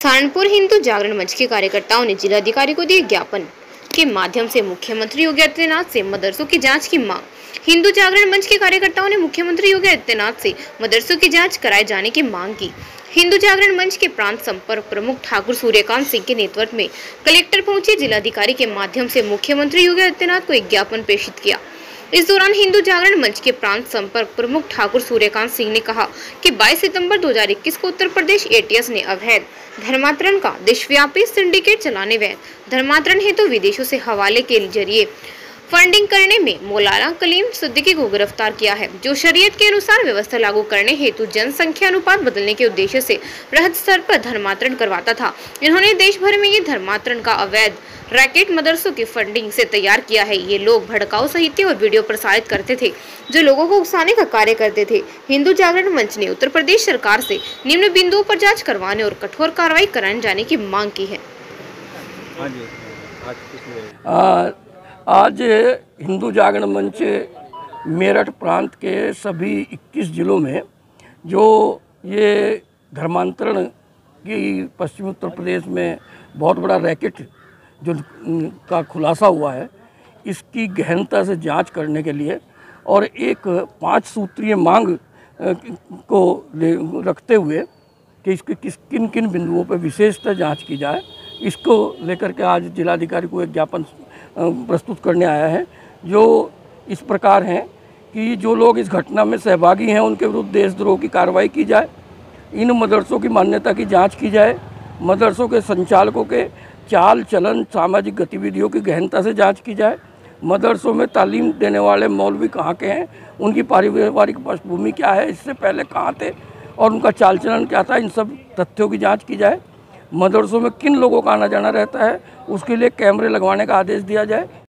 सहारनपुर हिंदू जागरण मंच के कार्यकर्ताओं ने जिलाधिकारी को दिए ज्ञापन के माध्यम से मुख्यमंत्री योगी आदित्यनाथ से मदरसों की जाँच की मांग। हिंदू जागरण मंच के कार्यकर्ताओं ने मुख्यमंत्री योगी आदित्यनाथ से मदरसों की जाँच कराए जाने की मांग की। हिंदू जागरण मंच के प्रांत संपर्क प्रमुख ठाकुर सूर्यकांत सिंह के नेतृत्व में कलेक्टर पहुँचे जिलाधिकारी के माध्यम से मुख्यमंत्री योगी आदित्यनाथ को एक ज्ञापन प्रेषित किया। इस दौरान हिंदू जागरण मंच के प्रांत संपर्क प्रमुख ठाकुर सूर्यकांत सिंह ने कहा कि 22 सितंबर 2021 को उत्तर प्रदेश एटीएस ने अवैध धर्मांतरण का देशव्यापी सिंडिकेट चलाने व धर्मांतरण हेतु तो विदेशों से हवाले के ज़रिए फंडिंग करने में मौलाना कलीम सिद्दीकी को गिरफ़्तार किया है जो शरीयत के अनुसार व्यवस्था लागू करने हेतु जनसंख्या अनुपात बदलने के उद्देश्य से बृहद स्तर पर धर्मांतरण करवाता था। इन्होंने देश भर में ये धर्मांतरण का अवैध रैकेट मदरसों की फंडिंग से तैयार किया है। ये लोग भड़काऊ साहित्य और वीडियो प्रसारित करते थे जो लोगों को उकसाने का कार्य करते थे। हिंदू जागरण मंच ने उत्तर प्रदेश सरकार से निम्न बिंदुओं पर जाँच करवाने और कठोर कार्रवाई कराने जाने की मांग की है। हाँ आज हिंदू जागरण मंच मेरठ प्रांत के सभी 21 ज़िलों में, जो ये धर्मांतरण की पश्चिम उत्तर प्रदेश में बहुत बड़ा रैकेट जो का खुलासा हुआ है, इसकी गहनता से जाँच करने के लिए और एक पाँच सूत्रीय मांग को रखते हुए कि इसके किस, किन किन बिंदुओं पर विशेषतः जाँच की जाए इसको लेकर के आज जिलाधिकारी को एक ज्ञापन प्रस्तुत करने आया है, जो इस प्रकार हैं कि जो लोग इस घटना में सहभागी हैं, उनके विरुद्ध देशद्रोह की कार्रवाई की जाए, इन मदरसों की मान्यता की जाँच की जाए, मदरसों के संचालकों के चाल चलन, सामाजिक गतिविधियों की गहनता से जाँच की जाए, मदरसों में तालीम देने वाले मौलवी कहाँ के हैं, उनकी पारिवारिक पृष्ठभूमि क्या है, इससे पहले कहाँ थे और उनका चाल चलन क्या था, इन सब तथ्यों की जाँच की जाए। मदरसों में किन लोगों का आना जाना रहता है, उसके लिए कैमरे लगवाने का आदेश दिया जाए।